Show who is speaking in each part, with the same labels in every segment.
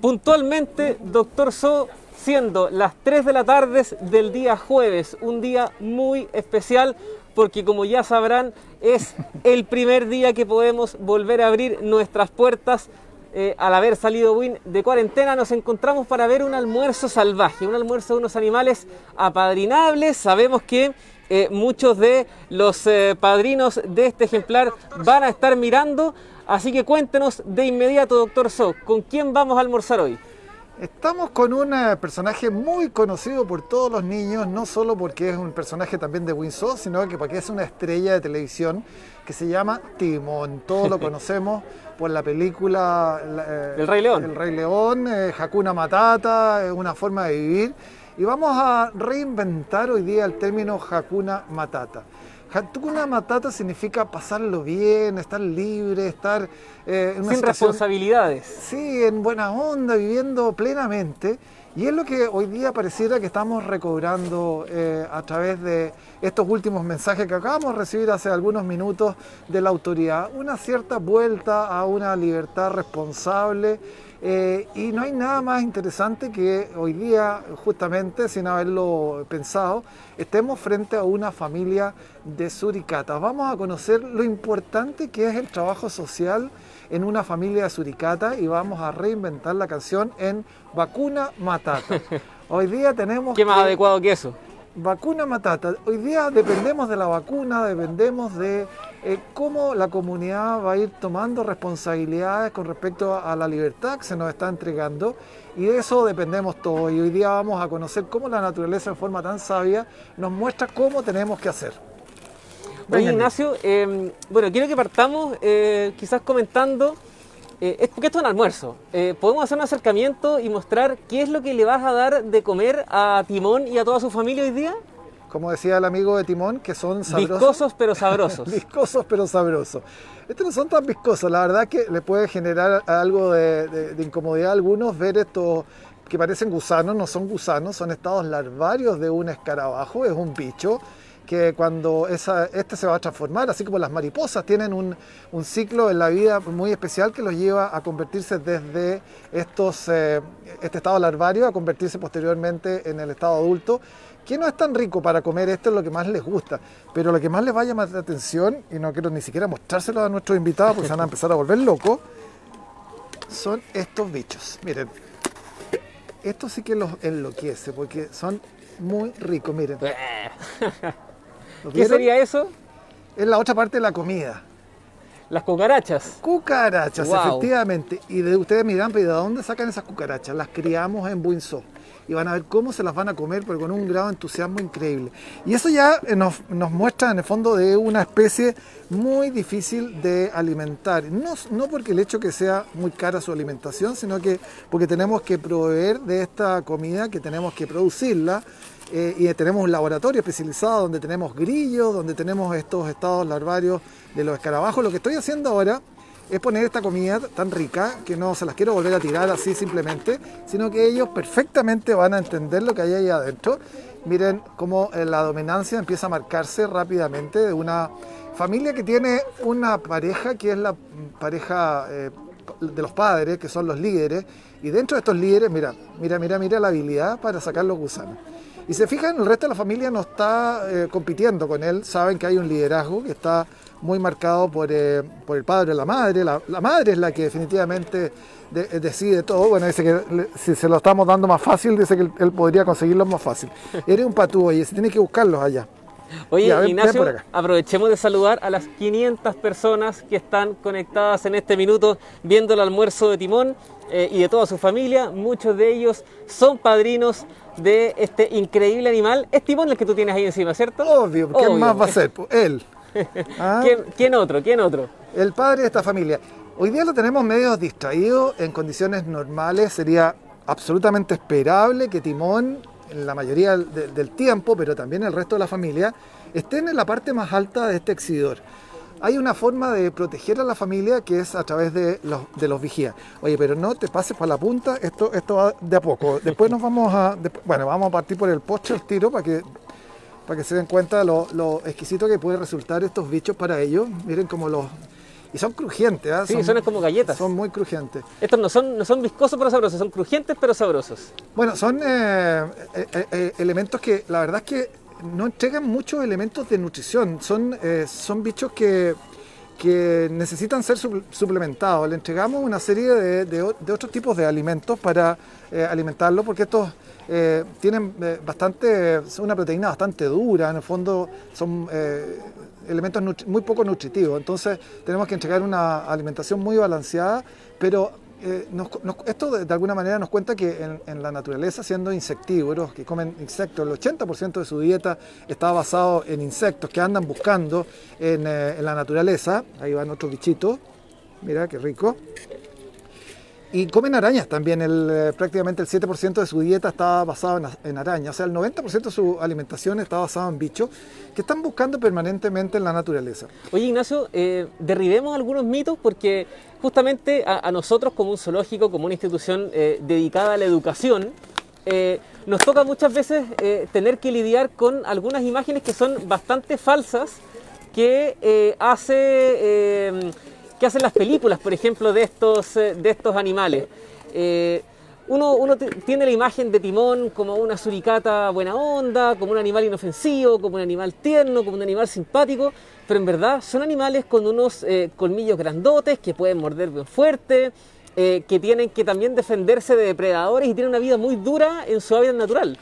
Speaker 1: Puntualmente, doctor So, siendo las 3 de la tarde del día jueves, un día muy especial porque como ya sabrán es el primer día que podemos volver a abrir nuestras puertas eh, al haber salido de cuarentena, nos encontramos para ver un almuerzo salvaje, un almuerzo de unos animales apadrinables. Sabemos que eh, muchos de los eh, padrinos de este ejemplar van a estar mirando, así que cuéntenos de inmediato, doctor So, ¿con quién vamos a almorzar hoy?
Speaker 2: Estamos con un personaje muy conocido por todos los niños, no solo porque es un personaje también de Winsor, sino que porque es una estrella de televisión que se llama Timón. Todos lo conocemos por la película
Speaker 1: eh, El Rey León.
Speaker 2: El Rey León, eh, Hakuna Matata, una forma de vivir. Y vamos a reinventar hoy día el término Hakuna Matata. Hakuna Matata significa pasarlo bien, estar libre, estar
Speaker 1: eh, en una sin responsabilidades.
Speaker 2: Sí, en buena onda, viviendo plenamente. Y es lo que hoy día pareciera que estamos recobrando eh, a través de estos últimos mensajes que acabamos de recibir hace algunos minutos de la autoridad. Una cierta vuelta a una libertad responsable. Eh, y no hay nada más interesante que hoy día, justamente, sin haberlo pensado, estemos frente a una familia de suricatas. Vamos a conocer lo importante que es el trabajo social en una familia de suricata y vamos a reinventar la canción en Vacuna Matata. Hoy día tenemos...
Speaker 1: ¿Qué más adecuado que eso?
Speaker 2: Vacuna Matata. Hoy día dependemos de la vacuna, dependemos de eh, cómo la comunidad va a ir tomando responsabilidades con respecto a la libertad que se nos está entregando y de eso dependemos todos. Y hoy día vamos a conocer cómo la naturaleza en forma tan sabia nos muestra cómo tenemos que hacer.
Speaker 1: Oye, Ignacio, em, bueno, quiero que partamos eh, quizás comentando, eh, porque esto es un almuerzo, eh, podemos hacer un acercamiento y mostrar qué es lo que le vas a dar de comer a Timón y a toda su familia hoy día.
Speaker 2: Como decía el amigo de Timón, que son
Speaker 1: sabrosos. Viscosos pero sabrosos.
Speaker 2: viscosos pero sabrosos. Estos no son tan viscosos, la verdad que le puede generar algo de incomodidad a algunos ver estos que parecen gusanos, no son gusanos, son estados larvarios de un escarabajo, es un bicho que cuando esa, este se va a transformar, así como las mariposas tienen un, ciclo en la vida muy especial que los lleva a convertirse desde estos, eh, este estado larvario a convertirse posteriormente en el estado adulto, que no es tan rico para comer, esto es lo que más les gusta, pero lo que más les va a llamar la atención, y no quiero ni siquiera mostrárselo a nuestros invitados porque se van a empezar a volver locos, son estos bichos. Miren, esto sí que los enloquece porque son muy ricos, miren.
Speaker 1: ¿Qué sería eso?
Speaker 2: Es la otra parte de la comida.
Speaker 1: Las cucarachas.
Speaker 2: Cucarachas, efectivamente. Y de ustedes miran, pero ¿de dónde sacan esas cucarachas? Las criamos en Buinzó. Y van a ver cómo se las van a comer, pero con un grado de entusiasmo increíble. Y eso ya eh, nos, muestra en el fondo de una especie muy difícil de alimentar. No, no porque el hecho que sea muy cara su alimentación, sino que porque tenemos que proveer de esta comida, que tenemos que producirla eh, y tenemos un laboratorio especializado donde tenemos grillos, donde tenemos estos estados larvarios de los escarabajos. Lo que estoy haciendo ahora es poner esta comida tan rica que no se las quiero volver a tirar así simplemente, sino que ellos perfectamente van a entender lo que hay ahí adentro. Miren cómo eh, la dominancia empieza a marcarse rápidamente de una familia que tiene una pareja que es la pareja eh, de los padres, que son los líderes, y dentro de estos líderes, mira, mira, mira, mira la habilidad para sacar los gusanos. Y se fijan, el resto de la familia no está eh, compitiendo con él, saben que hay un liderazgo que está muy marcado por, eh, por el padre la madre. La, madre es la que definitivamente eh, decide todo. Bueno, dice que si se lo estamos dando más fácil, dice que él, podría conseguirlo más fácil. Eres un patú, y se tiene que buscarlos allá.
Speaker 1: Oye, Ignacio, aprovechemos de saludar a las 500 personas que están conectadas en este minuto viendo el almuerzo de Timón y de toda su familia. Muchos de ellos son padrinos de este increíble animal. Es Timón el que tú tienes ahí encima, ¿cierto?
Speaker 2: Obvio, ¿quién más va a ser? Él.
Speaker 1: ¿Ah? ¿Quién, otro? ¿Quién otro?
Speaker 2: El padre de esta familia. Hoy día lo tenemos medio distraído, en condiciones normales sería absolutamente esperable que Timón, en la mayoría del tiempo, pero también el resto de la familia, estén en la parte más alta de este exhibidor hay una forma de proteger a la familia que es a través de los, de los vigías. Oye, pero no te pases para la punta, esto, esto va de a poco. Después nos vamos a, bueno, vamos a partir por el postre el tiro para que, para que se den cuenta lo, lo exquisito que puede resultar estos bichos para ellos. Miren cómo los, Y son crujientes, ¿ah?
Speaker 1: Sí, son, como galletas.
Speaker 2: Son muy crujientes.
Speaker 1: Estos no son, no son viscosos pero sabrosos, son crujientes pero sabrosos.
Speaker 2: Bueno, son eh, eh, elementos que la verdad es que no entregan muchos elementos de nutrición. Son, son bichos que que necesitan ser suplementados. Le entregamos una serie de, otros tipos de alimentos para eh, alimentarlo, porque estos eh, tienen eh, bastante, una proteína bastante dura, en el fondo son elementos muy poco nutritivos. Entonces tenemos que entregar una alimentación muy balanceada, pero eh, esto de, alguna manera nos cuenta que en, la naturaleza, siendo insectívoros, que comen insectos, el 80% de su dieta está basado en insectos que andan buscando en, eh, en la naturaleza. Ahí van otros bichitos. Mira qué rico. Y comen arañas también, el, eh, prácticamente el 7% de su dieta está basado en, arañas, o sea, el 90% de su alimentación está basado en bichos que están buscando permanentemente en la naturaleza.
Speaker 1: Oye Ignacio, eh, derribemos algunos mitos porque justamente a, nosotros como un zoológico, como una institución eh, dedicada a la educación, nos toca muchas veces tener que lidiar con algunas imágenes que son bastante falsas que hace que hacen las películas, por ejemplo, de estos, eh, de estos animales. Eh, uno, tiene la imagen de Timón como una suricata buena onda, como un animal inofensivo, como un animal tierno, como un animal simpático, pero en verdad son animales con unos eh, colmillos grandotes que pueden morder bien fuerte, que tienen que también defenderse de depredadores y tienen una vida muy dura en su hábitat natural.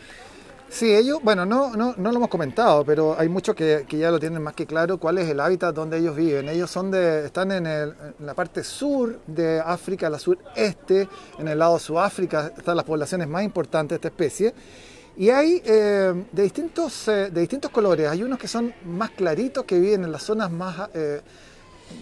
Speaker 2: Sí, ellos, bueno, no, no, no lo hemos comentado, pero hay muchos que, ya lo tienen más que claro cuál es el hábitat donde ellos viven. Ellos son de, están en, la parte sur de África, la sureste, en el lado de Sudáfrica están las poblaciones más importantes de esta especie. Y hay eh, de, distintos, eh, de distintos colores. Hay unos que son más claritos, que viven en las zonas más... Eh,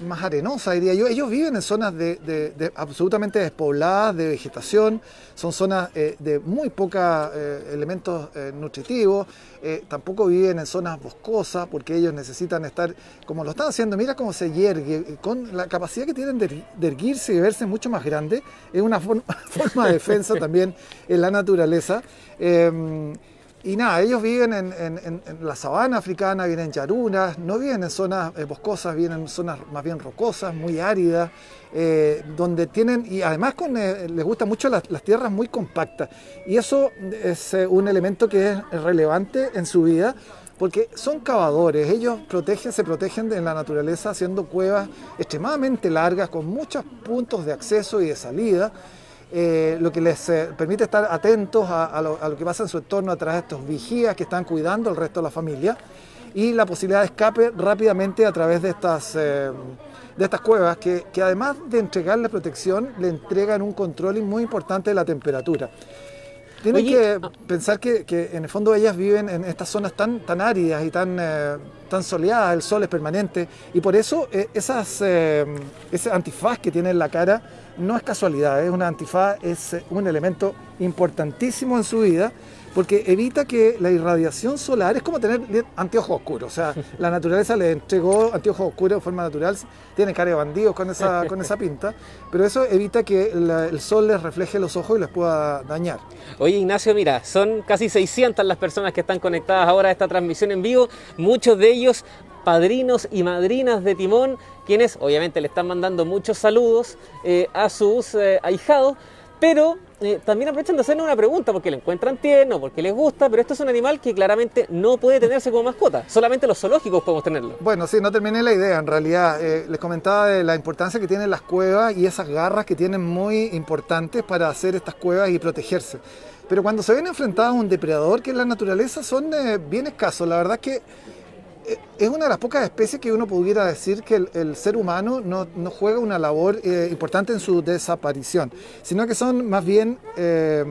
Speaker 2: más arenosa, diría yo. Ellos viven en zonas de, absolutamente despobladas de vegetación, son zonas eh, de muy pocos eh, elementos eh, nutritivos, tampoco viven en zonas boscosas porque ellos necesitan estar, como lo están haciendo, mira cómo se yergue, con la capacidad que tienen de, erguirse y verse mucho más grande, es una forma de defensa también en la naturaleza. Y nada, ellos viven en, la sabana africana, viven en yarunas, no viven en zonas eh, boscosas, viven en zonas más bien rocosas, muy áridas, eh, donde tienen, y además con, eh, les gustan mucho las, tierras muy compactas. Y eso es un elemento que es relevante en su vida, porque son cavadores, ellos protegen, se protegen de la naturaleza haciendo cuevas extremadamente largas, con muchos puntos de acceso y de salida. Eh, lo que les eh, permite estar atentos a, lo, que pasa en su entorno a través de estos vigías que están cuidando al resto de la familia y la posibilidad de escape rápidamente a través de estas, eh, de estas cuevas que, además de entregarle protección le entregan un control muy importante de la temperatura. Tienen que ah. pensar que, en el fondo ellas viven en estas zonas tan, tan áridas y tan, tan soleadas, el sol es permanente y por eso esas, ese antifaz que tiene en la cara no es casualidad, es una antifaz, es un elemento importantísimo en su vida porque evita que la irradiación solar es como tener anteojos oscuros. O sea, la naturaleza le entregó anteojos oscuros de forma natural, tienen cara de bandidos con esa, con esa pinta, pero eso evita que el sol les refleje los ojos y les pueda dañar.
Speaker 1: Oye, Ignacio, mira, son casi 600 las personas que están conectadas ahora a esta transmisión en vivo, muchos de ellos padrinos y madrinas de Timón, quienes obviamente le están mandando muchos saludos eh, a sus eh, ahijados, pero eh, también aprovechan de hacerle una pregunta porque le encuentran tierno, porque les gusta, pero esto es un animal que claramente no puede tenerse como mascota, solamente los zoológicos podemos tenerlo.
Speaker 2: Bueno, sí, no terminé la idea, en realidad les comentaba de la importancia que tienen las cuevas y esas garras que tienen muy importantes para hacer estas cuevas y protegerse. Pero cuando se ven enfrentados a un depredador que en la naturaleza son bien escasos, la verdad es que es una de las pocas especies que uno pudiera decir que el, ser humano no, juega una labor eh, importante en su desaparición, sino que son más bien eh,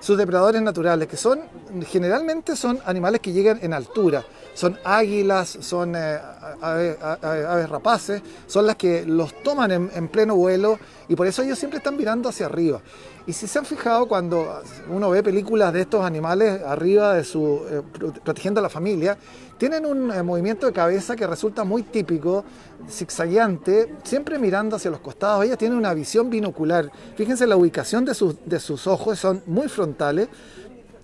Speaker 2: sus depredadores naturales, que son generalmente son animales que llegan en altura, son águilas, son eh, aves, rapaces, son las que los toman en, pleno vuelo y por eso ellos siempre están mirando hacia arriba. Y si se han fijado cuando uno ve películas de estos animales arriba de su protegiendo a la familia, tienen un eh, movimiento de cabeza que resulta muy típico, zigzagueante, siempre mirando hacia los costados. Ella tiene una visión binocular. Fíjense la ubicación de sus, de sus ojos, son muy frontales.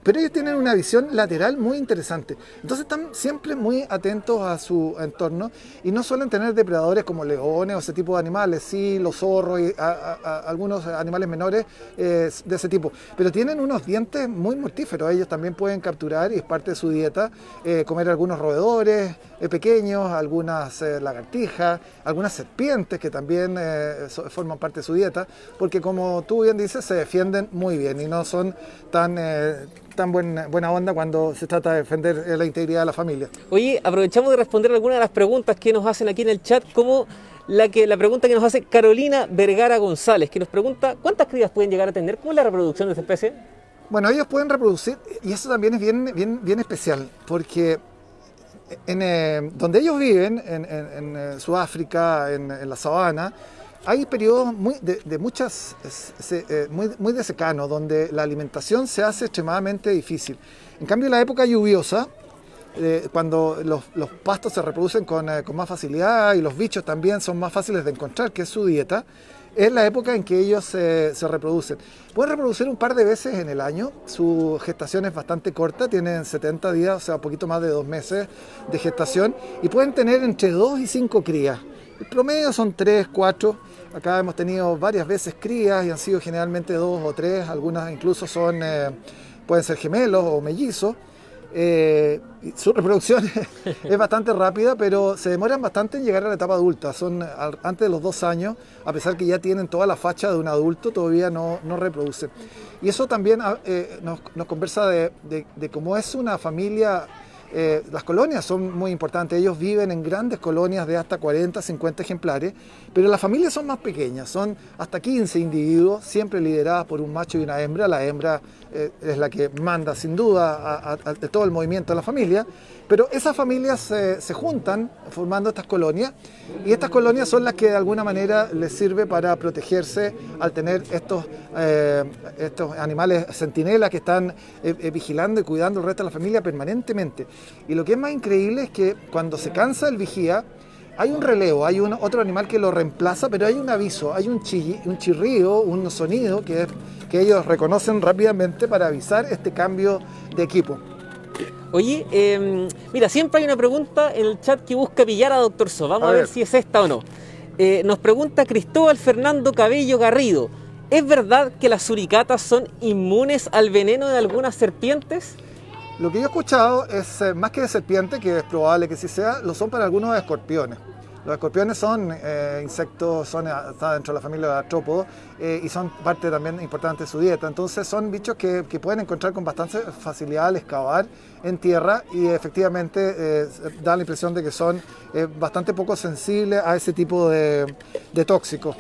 Speaker 2: Pero ellos tienen una visión lateral muy interesante. Entonces están siempre muy atentos a su entorno y no suelen tener depredadores como leones o ese tipo de animales, sí, los zorros y algunos animales menores eh, de ese tipo. Pero tienen unos dientes muy mortíferos, ellos también pueden capturar y es parte de su dieta eh, comer algunos roedores eh, pequeños, algunas lagartijas, algunas serpientes que también forman parte de su dieta, porque como tú bien dices, se defienden muy bien y no son tan tan buena, buena onda cuando se trata de defender la integridad de la familia.
Speaker 1: Oye, aprovechamos de responder algunas de las preguntas que nos hacen aquí en el chat, como la, que, la pregunta que nos hace Carolina Vergara González, que nos pregunta, ¿cuántas crías pueden llegar a tener? ¿Cómo es la reproducción de esta especie?
Speaker 2: Bueno, ellos pueden reproducir, y eso también es bien, bien, bien especial, porque en, eh, donde ellos viven, en, en, eh, Sudáfrica, en, la sabana, hay periodos muy de, muchas, eh, muy, muy de secano, donde la alimentación se hace extremadamente difícil. En cambio, la época lluviosa, eh, cuando los, pastos se reproducen eh, con, más facilidad y los bichos también son más fáciles de encontrar, que es su dieta, es la época en que ellos se reproducen. Pueden reproducir un par de veces en el año, su gestación es bastante corta, tienen 70 días, o sea, un poquito más de dos meses de gestación, y pueden tener entre 2 y 5 crías. El promedio son 3, 4. Acá hemos tenido varias veces crías y han sido generalmente dos o tres, algunas incluso son, eh, pueden ser gemelos o mellizos. Eh, su reproducción es bastante rápida, pero se demoran bastante en llegar a la etapa adulta. Son antes de los dos años, a pesar que ya tienen toda la facha de un adulto, todavía no, no reproducen. Y eso también ah, eh, nos, conversa de cómo es una familia eh, las colonias son muy importantes, ellos viven en grandes colonias de hasta 40, 50 ejemplares, pero las familias son más pequeñas, son hasta 15 individuos, siempre lideradas por un macho y una hembra. La hembra eh, es la que manda sin duda a, de todo el movimiento de la familia, pero esas familias se juntan formando estas colonias y estas colonias son las que de alguna manera les sirve para protegerse al tener estos, eh, estos animales centinelas que están vigilando y cuidando el resto de la familia permanentemente. Y lo que es más increíble es que cuando se cansa el vigía, hay un relevo, hay un, otro animal que lo reemplaza, pero hay un aviso, hay un, un chirrido, un sonido que ellos reconocen rápidamente para avisar este cambio de equipo.
Speaker 1: Oye, em, mira, siempre hay una pregunta en el chat que busca pillar a Doctor So. Vamos a, ver. si es esta o no. Eh, nos pregunta Cristóbal Fernando Cabello Garrido. ¿Es verdad que las suricatas son inmunes al veneno de algunas serpientes?
Speaker 2: Lo que yo he escuchado es, eh, más que de serpiente, que es probable que sí sea, lo son para algunos escorpiones. Los escorpiones son eh, insectos, son, eh, están dentro de la familia de artrópodos y son parte también importante de su dieta. Entonces son bichos que, pueden encontrar con bastante facilidad al excavar en tierra y efectivamente da la impresión de que son bastante poco sensibles a ese tipo de, de tóxicos.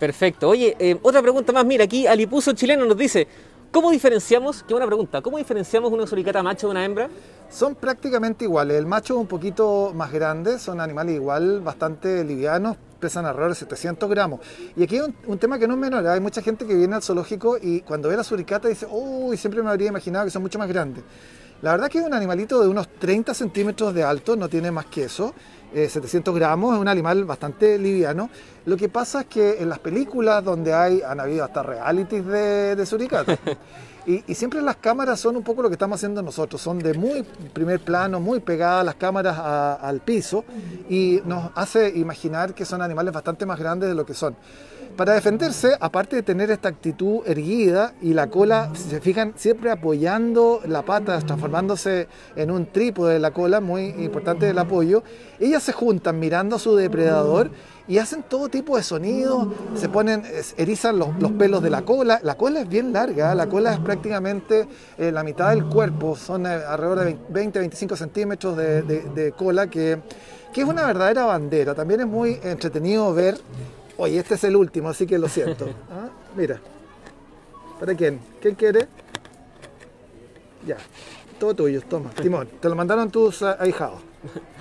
Speaker 1: Perfecto. Oye, otra pregunta más. Mira, aquí Alipuso Chileno nos dice, ¿Cómo diferenciamos, qué buena pregunta, cómo diferenciamos una suricata macho de una hembra?
Speaker 2: Son prácticamente iguales. El macho es un poquito más grande, son animales igual, bastante livianos, pesan alrededor de 700 gramos. Y aquí hay un, tema que no es menor. Hay mucha gente que viene al zoológico y cuando ve la suricata dice, uy, siempre me habría imaginado que son mucho más grandes. La verdad que es un animalito de unos 30 centímetros de alto, no tiene más que eso. 700 eh, gramos, es un animal bastante liviano. Lo que pasa es que en las películas donde hay, han habido hasta realities de, de. Y, siempre las cámaras son un poco lo que estamos haciendo nosotros, son de muy primer plano, muy pegadas las cámaras al piso y nos hace imaginar que son animales bastante más grandes de lo que son. Para defenderse, aparte de tener esta actitud erguida y la cola, si se fijan, siempre apoyando la pata, transformándose en un trípode de la cola, muy importante el apoyo, ellas se juntan mirando a su depredador y hacen todo tipo de sonidos, se ponen, erizan los, pelos de la cola. La cola es bien larga, la cola es prácticamente eh, la mitad del cuerpo, son eh, alrededor de 20-25 centímetros de, cola, que, que es una verdadera bandera. También es muy entretenido ver Oye, este es el último, así que lo siento. ¿Ah? Mira. ¿Para quién? ¿Quién quiere? Ya. Todo tuyo, toma. Timón, te lo mandaron tus ah, ahijados.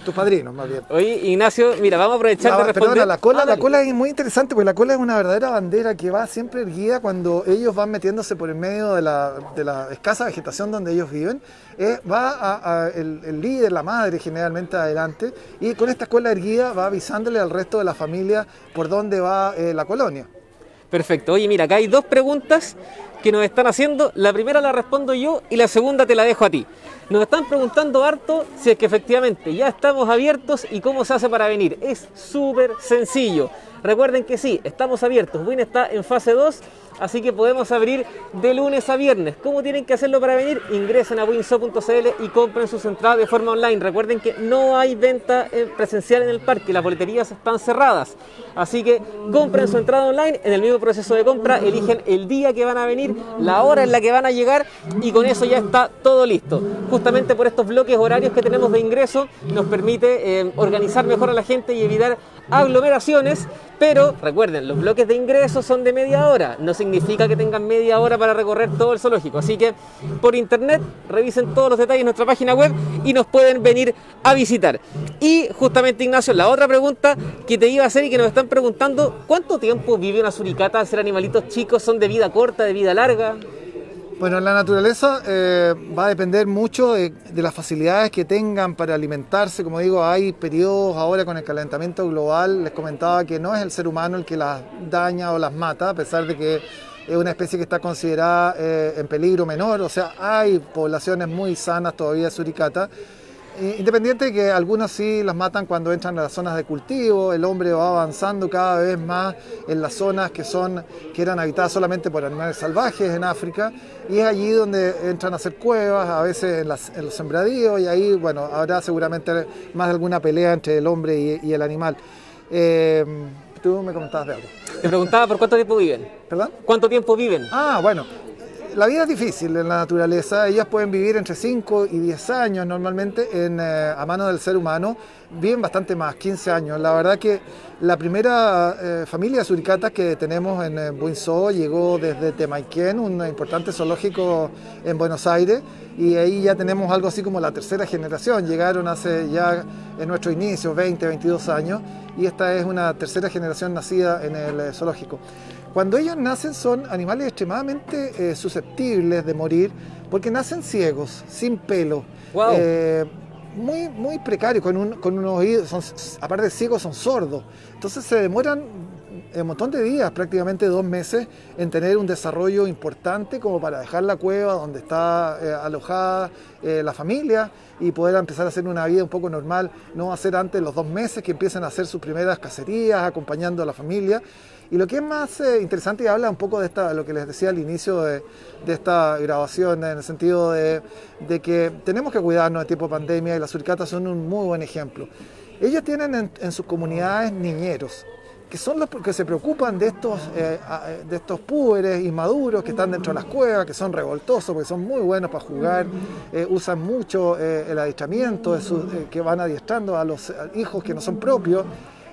Speaker 2: Tus padrinos, más bien.
Speaker 1: Oye, Ignacio, mira, vamos a aprovechar de responder. Perdona,
Speaker 2: la cola, la cola es muy interesante porque la cola es una verdadera bandera que va siempre erguida cuando ellos van metiéndose por el medio de la, de la escasa vegetación donde ellos viven. Eh, va a, el, líder, la madre generalmente adelante y con esta cola erguida va avisándole al resto de la familia por dónde va eh, la colonia.
Speaker 1: Perfecto. Oye, mira, acá hay dos preguntas que nos están haciendo. La primera la respondo yo y la segunda te la dejo a ti. Nos están preguntando harto si es que efectivamente ya estamos abiertos y cómo se hace para venir. Es súper sencillo. Recuerden que sí, estamos abiertos. Win está en fase 2 Así que podemos abrir de lunes a viernes. ¿Cómo tienen que hacerlo para venir? Ingresen a winso.cl y compren sus entradas de forma online. Recuerden que no hay venta eh, presencial en el parque, las boleterías están cerradas. Así que compren su entrada online. En el mismo proceso de compra, eligen el día que van a venir, la hora en la que van a llegar y con eso ya está todo listo. Justamente por estos bloques horarios que tenemos de ingreso, nos permite eh, organizar mejor a la gente y evitar aglomeraciones, pero recuerden, los bloques de ingreso son de media hora, significa que tengan media hora para recorrer todo el zoológico, así que por internet revisen todos los detalles en nuestra página web y nos pueden venir a visitar. Y justamente Ignacio, la otra pregunta que te iba a hacer y que nos están preguntando, ¿cuánto tiempo vive una suricata ser animalitos chicos? ¿Son de vida corta, de vida larga?
Speaker 2: Bueno, la naturaleza eh, va a depender mucho de, las facilidades que tengan para alimentarse. Como digo, hay periodos ahora con el calentamiento global. Les comentaba que no es el ser humano el que las daña o las mata, a pesar de que es una especie que está considerada eh, en peligro menor. O sea, hay poblaciones muy sanas todavía de suricata Independiente de que algunos sí las matan cuando entran a las zonas de cultivo, el hombre va avanzando cada vez más en las zonas que, son, que eran habitadas solamente por animales salvajes en África, y es allí donde entran a hacer cuevas, a veces en, los sembradíos, y ahí, bueno, habrá seguramente más de alguna pelea entre el hombre y, el animal. Eh, tú me comentabas de algo.
Speaker 1: Te preguntaba por cuánto tiempo viven.
Speaker 2: ¿Perdón?
Speaker 1: ¿Cuánto tiempo viven?
Speaker 2: Ah, bueno la vida es difícil en la naturaleza. Ellas pueden vivir entre 5 y 10 años normalmente en, eh, a mano del ser humano. Viven bastante más, 15 años. La verdad que la primera eh, familia de suricatas que tenemos en eh, Buinzó llegó desde Temaiken, un importante zoológico en Buenos Aires. Y ahí ya tenemos algo así como la tercera generación. Llegaron hace ya en nuestro inicio, 20, 22 años. Y esta es una tercera generación nacida en el zoológico. Cuando ellos nacen son animales extremadamente eh, susceptibles de morir porque nacen ciegos, sin pelo. Eh, muy, muy precarios, con, unos oídos, aparte de ciegos, son sordos. Entonces se demoran un montón de días, prácticamente dos meses, en tener un desarrollo importante como para dejar la cueva donde está eh, alojada la familia y poder empezar a hacer una vida un poco normal, no hacer antes los dos meses que empiezan a hacer sus primeras cacerías, acompañando a la familia. Y lo que es más eh, interesante y habla un poco de esta, lo que les decía al inicio de, esta grabación, en el sentido de, que tenemos que cuidarnos en tiempo de pandemia y las suricatas son un muy buen ejemplo. Ellos tienen en, sus comunidades niñeros, que son los que se preocupan de estos, eh, eh, de estos púberes inmaduros que están dentro de las cuevas, que son revoltosos, porque son muy buenos para jugar, usan mucho el adiestramiento, que van adiestrando a los hijos que no son propios.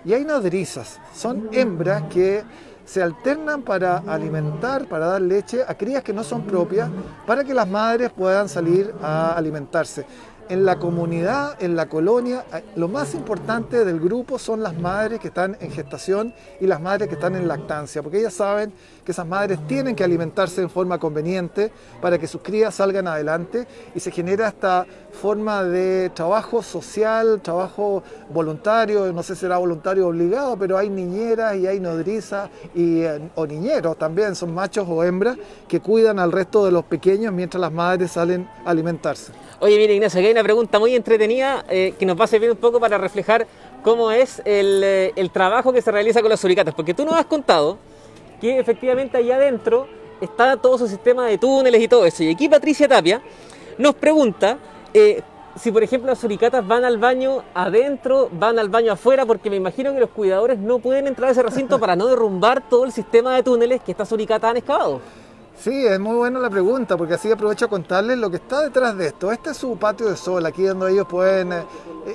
Speaker 2: Y hay nodrizas, son hembras que se alternan para alimentar, para dar leche a crías que no son propias, para que las madres puedan salir a alimentarse en la comunidad, en la colonia, eh, lo más importante del grupo son las madres que están en gestación y las madres que están en lactancia, porque ellas saben que esas madres tienen que alimentarse en forma conveniente para que sus crías salgan adelante y se genera esta forma de trabajo social, trabajo voluntario, no sé si será voluntario obligado, pero hay niñeras y hay nodrizas y, eh, o niñeros también, son machos o hembras que cuidan al resto de los pequeños mientras las madres salen a alimentarse.
Speaker 1: Oye, mira Ignacio, hay una pregunta muy entretenida eh, que nos va a servir un poco para reflejar cómo es eh, el, trabajo que se realiza con las suricatas, porque tú nos has contado que efectivamente allá adentro está todo su sistema de túneles y todo eso. Y aquí Patricia Tapia nos pregunta eh, si, por ejemplo, las suricatas van al baño adentro, van al baño afuera, porque me imagino que los cuidadores no pueden entrar a ese recinto para no derrumbar todo el sistema de túneles que estas suricatas han excavado.
Speaker 2: Sí, es muy buena la pregunta, porque así aprovecho a contarles lo que está detrás de esto. Este es su patio de sol, aquí donde ellos pueden... Eh,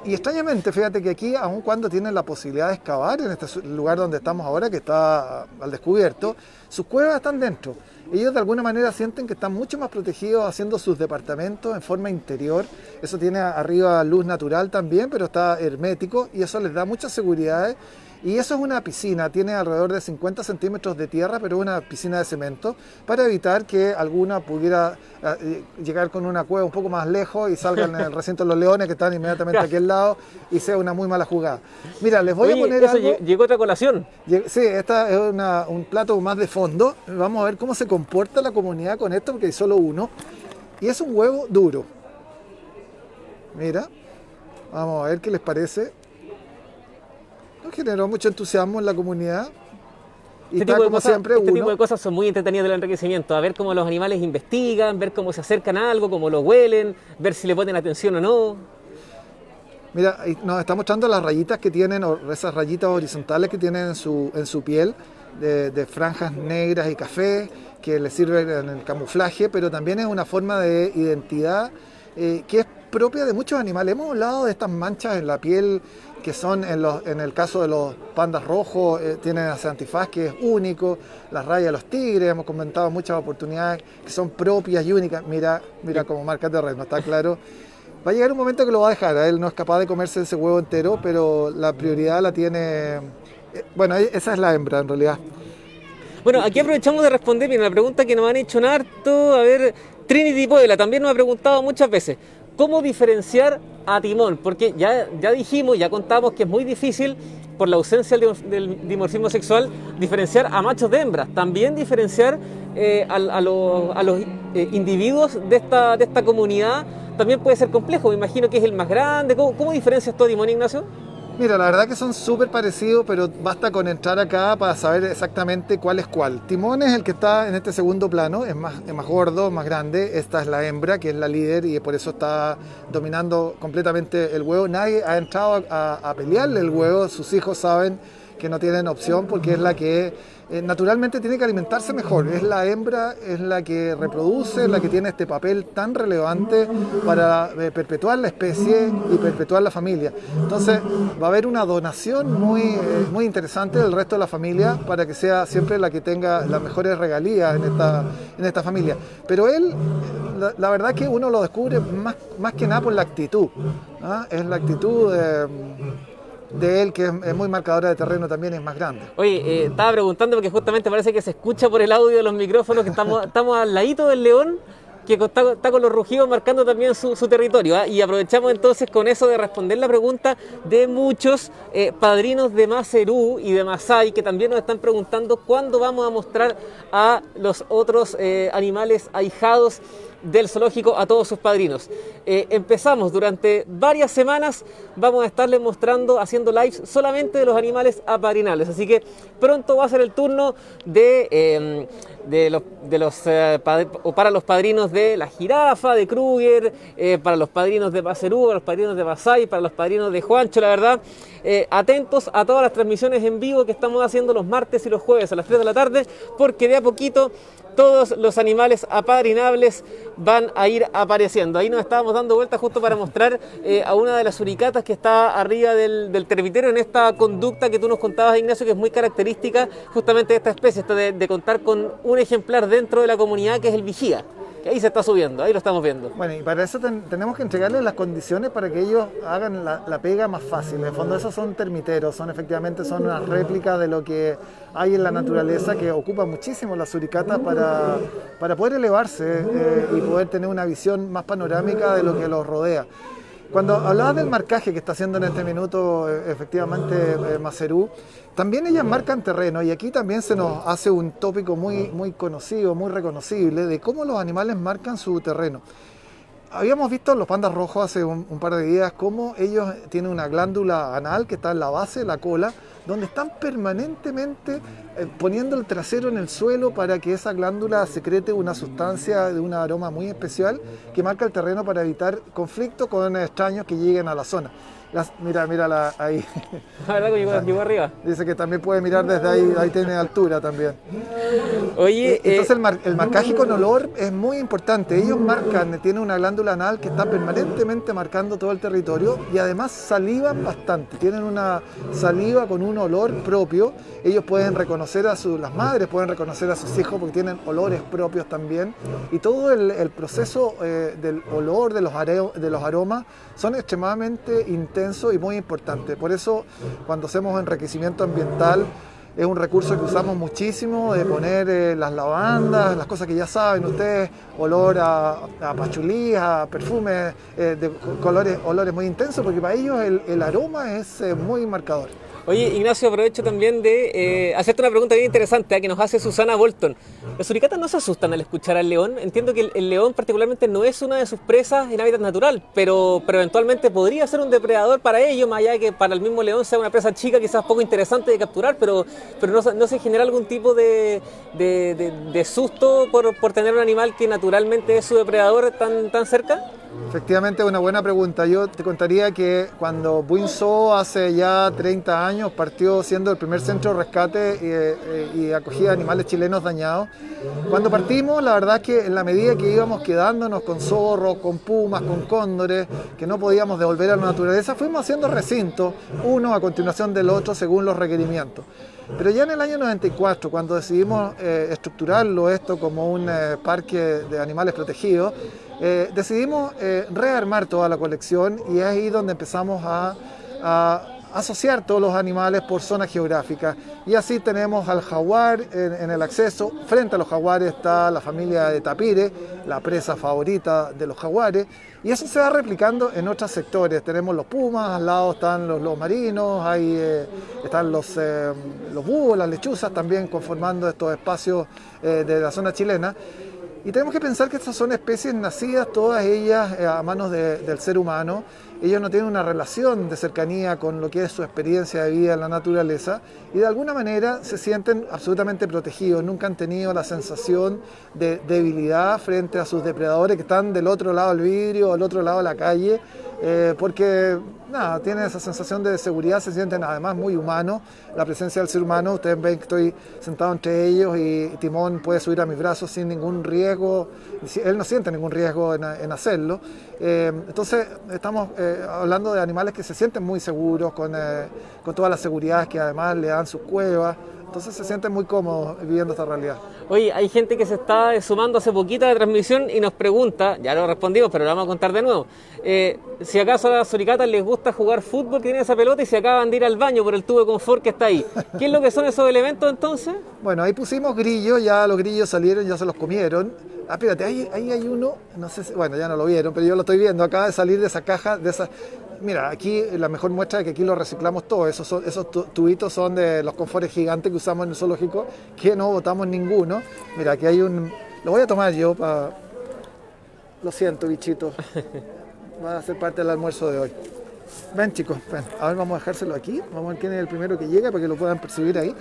Speaker 2: y extrañamente, fíjate que aquí, aun cuando tienen la posibilidad de excavar en este lugar donde estamos ahora, que está al descubierto, sus cuevas están dentro. Ellos de alguna manera sienten que están mucho más protegidos haciendo sus departamentos en forma interior. Eso tiene arriba luz natural también, pero está hermético y eso les da mucha seguridad Y eso es una piscina, tiene alrededor de 50 centímetros de tierra, pero es una piscina de cemento, para evitar que alguna pudiera eh, llegar con una cueva un poco más lejos y salgan en el recinto de los leones que están inmediatamente aquí al lado y sea una muy mala jugada. Mira, les voy a poner
Speaker 1: eso Llegó otra colación.
Speaker 2: Sí, esta es un plato más de fondo. Vamos a ver cómo se comporta la comunidad con esto, porque hay solo uno. Y es un huevo duro. Mira, vamos a ver qué les parece generó mucho entusiasmo en la comunidad.
Speaker 1: Y este, tipo, de cosas, siempre este tipo de cosas son muy entretenidas del enriquecimiento, a ver cómo los animales investigan, ver cómo se acercan a algo, cómo lo huelen, ver si le ponen atención o no.
Speaker 2: Mira, nos está mostrando las rayitas que tienen, esas rayitas horizontales que tienen en su, en su piel, de, franjas negras y café, que le sirven en el camuflaje, pero también es una forma de identidad eh, que es propia de muchos animales. Hemos hablado de estas manchas en la piel que son en, los, en el caso de los pandas rojos, eh, tienen ese antifaz que es único, las rayas de los tigres, hemos comentado muchas oportunidades que son propias y únicas. Mira, mira como marca terreno, está claro. Va a llegar un momento que lo va a dejar, él no es capaz de comerse ese huevo entero, pero la prioridad la tiene, eh, bueno, e, esa es la hembra en realidad.
Speaker 1: Bueno, aquí aprovechamos de responder bien la pregunta que nos han hecho en harto, a ver, Trinity Puebla también nos ha preguntado muchas veces, ¿Cómo diferenciar a timón? Porque ya, ya dijimos, ya contamos que es muy difícil por la ausencia del dimorfismo sexual, diferenciar a machos de hembras, también diferenciar eh, a, los, eh, individuos de esta, de esta comunidad, también puede ser complejo, me imagino que es el más grande, ¿cómo, cómo diferencias tú a Timón, Ignacio?
Speaker 2: Mira, la verdad que son súper parecidos, pero basta con entrar acá para saber exactamente cuál es cuál. Timón es el que está en este segundo plano, es más, más gordo, más grande. Esta es la hembra, que es la líder y por eso está dominando completamente el huevo. Nadie ha entrado a pelearle el huevo, sus hijos saben que no tienen opción porque es la que eh, naturalmente tiene que alimentarse mejor. Es la hembra, es la que reproduce, es la que tiene este papel tan relevante para eh, perpetuar la especie y perpetuar la familia. Entonces va a haber una donación muy, eh, muy interesante del resto de la familia para que sea siempre la que tenga las mejores regalías en esta, en esta familia. Pero él, la, verdad que uno lo descubre más, más que nada por la actitud. ¿ah? Es la actitud de él, que es, muy marcadora de terreno también, es más grande.
Speaker 1: Oye, eh, estaba preguntando porque justamente parece que se escucha por el audio de los micrófonos que estamos, estamos al ladito del león que está, con los rugidos marcando también su, territorio. ¿ah? Y aprovechamos entonces con eso de responder la pregunta de muchos eh, padrinos de Macerú y de Masai que también nos están preguntando cuándo vamos a mostrar a los otros eh, animales ahijados del zoológico a todos sus padrinos. Eh, empezamos durante varias semanas, vamos a estarles mostrando, haciendo lives solamente de los animales apadrinables. Así que pronto va a ser el turno de, em, de los, de los eh, o para los padrinos de la jirafa, de Kruger, eh, para los padrinos de Pacerú, para los padrinos de Basay, para los padrinos de Juancho, la verdad. atentos a todas las transmisiones en vivo que estamos haciendo los martes y los jueves a las 3 de la tarde, porque de a poquito todos los animales apadrinables van a ir apareciendo. Ahí nos estábamos dando vueltas justo para mostrar eh, a una de las suricatas que está arriba del, del, termitero en esta conducta que tú nos contabas, Ignacio, que es muy característica justamente de esta especie, esto de contar con un ejemplar dentro de la comunidad que es el vigía que ahí se está subiendo, ahí lo estamos viendo.
Speaker 2: Bueno, y para eso tenemos que entregarles las condiciones para que ellos hagan la, pega más fácil. En fondo esos son termiteros, son efectivamente son una réplica de lo que hay en la naturaleza que ocupa muchísimo la suricata para, para poder elevarse eh, y poder tener una visión más panorámica de lo que los rodea. Cuando hablabas del marcaje que está haciendo en este minuto eh, efectivamente eh, Macerú, también ellas marcan terreno y aquí también se nos hace un tópico muy, muy conocido, muy reconocible de cómo los animales marcan su terreno. Habíamos visto los pandas rojos hace un, par de días cómo ellos tienen una glándula anal que está en la base de la cola, donde están permanentemente eh, poniendo el trasero en el suelo para que esa glándula secrete una sustancia de un aroma muy especial que marca el terreno para evitar conflicto con extraños que lleguen a la zona mira, mira ahí.
Speaker 1: La verdad que llegó, arriba.
Speaker 2: Dice que también puede mirar desde ahí, ahí tiene altura también. Oye, eh, entonces el, marcaje con olor es muy importante. Ellos marcan, tienen una glándula anal que está permanentemente marcando todo el territorio y además salivan bastante. Tienen una saliva con un olor propio. Ellos pueden reconocer a sus, las madres pueden reconocer a sus hijos porque tienen olores propios también. Y todo el, proceso eh, del olor, de los, de los aromas, son extremadamente intensos y muy importantes. Por eso, cuando hacemos enriquecimiento ambiental, es un recurso que usamos muchísimo, de poner eh, las lavandas, las cosas que ya saben ustedes, olor a, a pachulí, a perfumes, eh, de colores, olores muy intensos, porque para ellos el, aroma es muy marcador.
Speaker 1: Oye, Ignacio, aprovecho también de eh, hacerte una pregunta bien interesante ¿eh? que nos hace Susana Bolton. ¿Los suricatas no se asustan al escuchar al león? Entiendo que el, león particularmente no es una de sus presas en hábitat natural, pero, pero eventualmente podría ser un depredador para ellos, más allá de que para el mismo león sea una presa chica quizás poco interesante de capturar, pero, pero no, no se genera algún tipo de, de, susto por, por, tener un animal que naturalmente es su depredador tan, tan cerca?
Speaker 2: Efectivamente, una buena pregunta. Yo te contaría que cuando Buinzo hace ya 30 años partió siendo el primer centro de rescate y, y, acogida de animales chilenos dañados, cuando partimos, la verdad es que en la medida que íbamos quedándonos con zorros, con pumas, con cóndores, que no podíamos devolver a la naturaleza, fuimos haciendo recintos, uno a continuación del otro según los requerimientos. Pero ya en el año 94, cuando decidimos eh, estructurarlo esto como un eh, parque de animales protegidos, eh, decidimos rearmar toda la colección y es ahí donde empezamos a asociar todos los animales por zona geográfica. Y así tenemos al jaguar en, el acceso. Frente a los jaguares está la familia de tapire, la presa favorita de los jaguares. Y eso se va replicando en otros sectores. Tenemos los pumas, al lado están los, marinos, ahí eh, están los, eh, los búhos, las lechuzas también conformando estos espacios eh, de la zona chilena. Y tenemos que pensar que estas son especies nacidas, todas ellas a manos del ser humano ellos no tienen una relación de cercanía con lo que es su experiencia de vida en la naturaleza y de alguna manera se sienten absolutamente protegidos, nunca han tenido la sensación de debilidad frente a sus depredadores que están del otro lado del vidrio del otro lado de la calle, eh, porque nada, tienen esa sensación de seguridad, se sienten además muy humanos, la presencia del ser humano, ustedes ven que estoy sentado entre ellos y Timón puede subir a mis brazos sin ningún riesgo, él no siente ningún riesgo en, hacerlo, eh, entonces estamos... Eh, hablando de animales que se sienten muy seguros, con, eh, con todas las seguridades que además le dan sus cuevas. Entonces se sienten muy cómodos viviendo esta realidad.
Speaker 1: Oye, hay gente que se está sumando hace poquito a la transmisión y nos pregunta, ya lo respondimos, pero lo vamos a contar de nuevo, eh, si acaso a las suricatas les gusta jugar fútbol que tiene esa pelota y se acaban de ir al baño por el tubo de confort que está ahí. ¿Qué es lo que son esos elementos entonces?
Speaker 2: Bueno, ahí pusimos grillos, ya los grillos salieron, ya se los comieron. Ah, espérate, ahí, ahí hay uno, no sé si, bueno, ya no lo vieron, pero yo lo estoy viendo, acaba de salir de esa caja, de esa... Mira, aquí la mejor muestra es que aquí lo reciclamos todo, esos, esos tubitos son de los confortes gigantes que usamos en el zoológico, que no botamos ninguno. Mira, aquí hay un... Lo voy a tomar yo para... Lo siento, bichito. Va a ser parte del almuerzo de hoy. Ven chicos, ven. A ver, vamos a dejárselo aquí. Vamos a ver quién es el primero que llega para que lo puedan percibir ahí.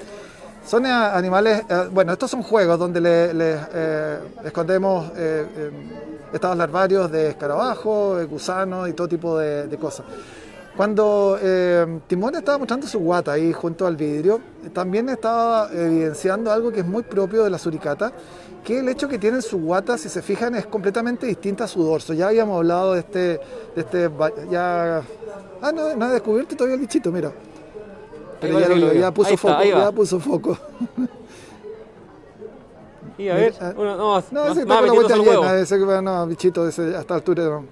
Speaker 2: Son eh, animales, eh, bueno, estos son juegos donde le, eh, escondemos estados larvarios de escarabajos, gusanos y todo tipo de, cosas. Cuando Timón estaba mostrando su guata ahí junto al vidrio, también estaba evidenciando algo que es muy propio de la suricata, que el hecho que tienen su guata, si se fijan, es completamente distinta a su dorso. Ya habíamos hablado de este, de este, ya, ah, no, no he descubierto todavía el bichito, mira. Pero ya, puso foco, ya puso foco.
Speaker 1: Y a ver, ah, no, no,
Speaker 2: no, ese está con la vuelta llena, ese, no, bichito, ese, a esta altura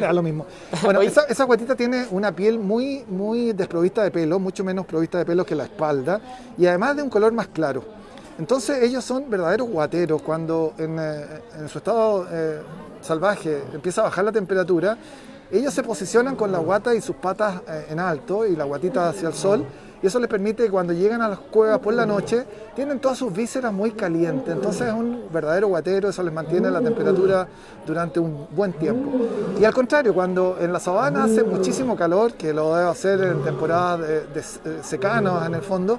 Speaker 2: no, lo mismo. Bueno, esa, esa guatita tiene una piel muy, muy desprovista de pelo, mucho menos provista de pelo que la espalda, y además de un color más claro. Entonces ellos son verdaderos guateros. Cuando en, eh, en su estado eh, salvaje empieza a bajar la temperatura, ellos se posicionan con la guata y sus patas eh, en alto y la guatita hacia el sol y eso les permite cuando llegan a las cuevas por la noche tienen todas sus vísceras muy calientes. Entonces es un verdadero guatero, eso les mantiene la temperatura durante un buen tiempo. Y al contrario, cuando en la sabana hace muchísimo calor, que lo debe hacer en temporadas de, de, secanos en el fondo,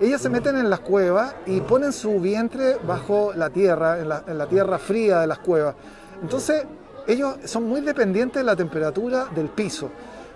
Speaker 2: ellas se meten en las cuevas y ponen su vientre bajo la tierra, en la, en la tierra fría de las cuevas. Entonces ellos son muy dependientes de la temperatura del piso.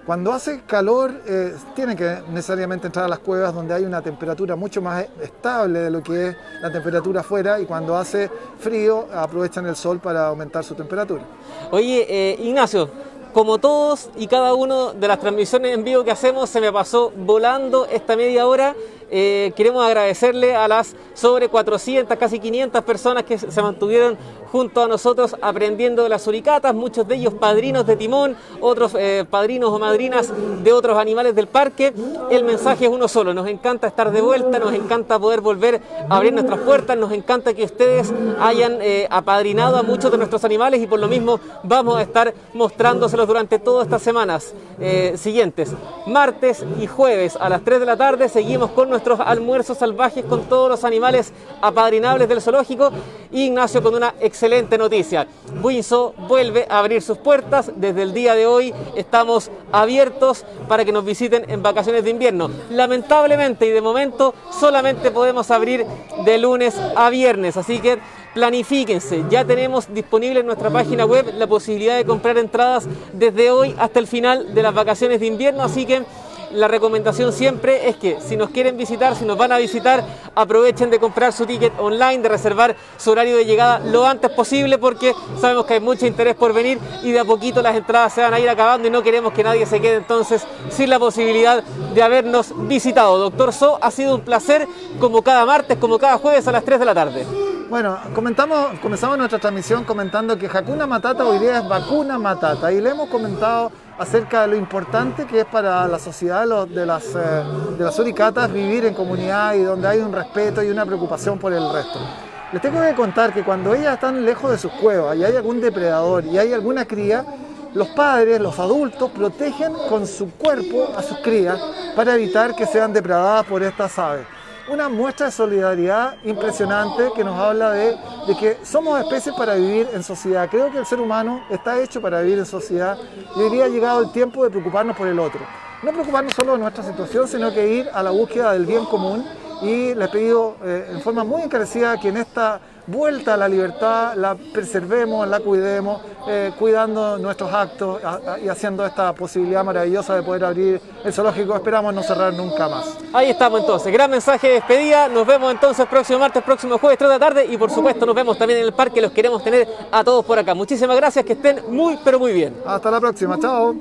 Speaker 2: Cuando hace calor, eh, tienen que necesariamente entrar a las cuevas donde hay una temperatura mucho más estable de lo que es la temperatura afuera y cuando hace frío aprovechan el sol para aumentar su temperatura.
Speaker 1: Oye, eh, Ignacio, como todos y cada uno de las transmisiones en vivo que hacemos, se me pasó volando esta media hora. Eh, queremos agradecerle a las sobre 400, casi 500 personas que se mantuvieron junto a nosotros aprendiendo de las suricatas, muchos de ellos padrinos de timón, otros eh, padrinos o madrinas de otros animales del parque. El mensaje es uno solo, nos encanta estar de vuelta, nos encanta poder volver a abrir nuestras puertas, nos encanta que ustedes hayan eh, apadrinado a muchos de nuestros animales y por lo mismo vamos a estar mostrándoselos durante todas estas semanas siguientes. Martes y jueves a las 3 de la tarde seguimos con almuerzos salvajes con todos los animales apadrinables del zoológico. Ignacio con una excelente excelente noticia. Winso vuelve a abrir sus puertas. Desde el día de hoy estamos abiertos para que nos visiten en vacaciones de invierno. Lamentablemente y de momento solamente podemos abrir de lunes a viernes. Así que planifíquense. Ya tenemos disponible en nuestra página web la posibilidad de comprar entradas desde hoy hasta el final de las vacaciones de invierno. Así que la recomendación siempre es que si nos quieren visitar, si nos van a visitar, aprovechen de comprar su ticket online, de reservar su horario de llegada lo antes posible porque sabemos que hay mucho interés por venir y de a poquito las entradas se van a ir acabando y no queremos que nadie se quede entonces sin la posibilidad de habernos visitado. Doctor So, ha sido un placer como cada martes, como cada jueves a las 3 de la tarde.
Speaker 2: Bueno, comentamos, comenzamos nuestra transmisión comentando que Hakuna Matata hoy día es vacuna Matata y le hemos comentado acerca de lo importante que es para la sociedad de las, eh, de las uricatas vivir en comunidad y donde hay un respeto y una preocupación por el resto. Les tengo que contar que cuando ellas están lejos de sus cuevas y hay algún depredador y hay alguna cría, los padres, los adultos, protegen con su cuerpo a sus crías para evitar que sean depredadas por estas aves una muestra de solidaridad impresionante que nos habla de, que somos especies para vivir en sociedad. Creo que el ser humano está hecho para vivir en sociedad y hoy día ha llegado el tiempo de preocuparnos por el otro. No preocuparnos solo de nuestra situación, sino que ir a la búsqueda del bien común y les he pedido eh, en forma muy encarecida que en esta vuelta a la libertad la preservemos, la cuidemos, eh, cuidando nuestros actos y haciendo esta posibilidad maravillosa de poder abrir el zoológico. Esperamos no cerrar nunca más.
Speaker 1: Ahí estamos entonces. Gran mensaje de despedida. Nos vemos entonces próximo martes, próximo jueves, 3 de la tarde y por supuesto nos vemos también en el parque. Los queremos tener a todos por acá. Muchísimas gracias. Que estén muy, pero muy bien.
Speaker 2: Hasta la próxima. Chao.